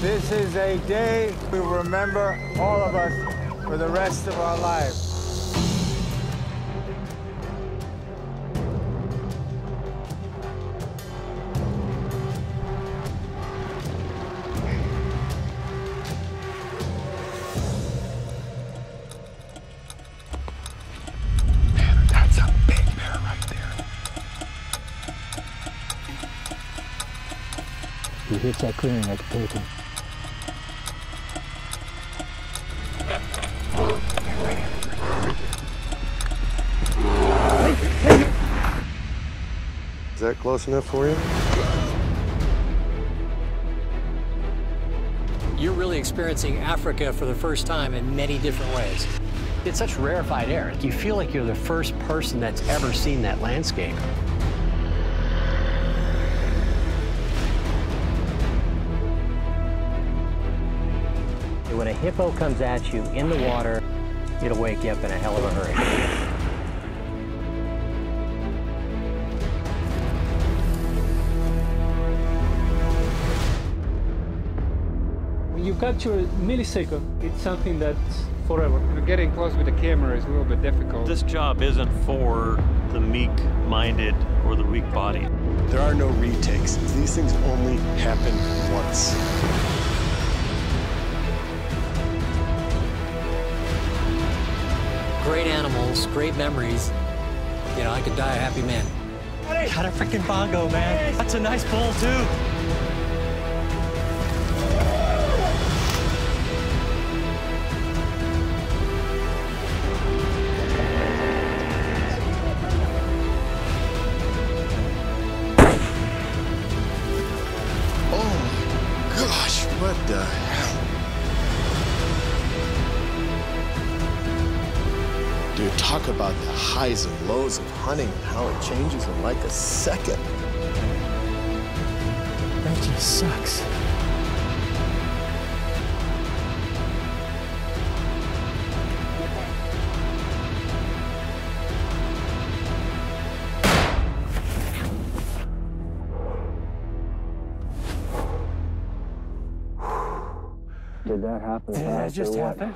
This is a day we will remember, all of us, for the rest of our lives. Man, that's a big bear right there. He hits that clearing like a take Is that close enough for you? You're really experiencing Africa for the first time in many different ways. It's such rarefied air. You feel like you're the first person that's ever seen that landscape. When a hippo comes at you in the water, it'll wake you up in a hell of a hurry. You capture a millisecond, it's something that's forever. Getting close with the camera is a little bit difficult. This job isn't for the meek-minded or the weak body. There are no retakes. These things only happen once. Great animals, great memories. You know, I could die a happy man. Got a freaking bongo, man. That's a nice bull, too. What the hell? Dude, talk about the highs and lows of hunting and how it changes in like a second. That just sucks. Did that happen? Did that just happen?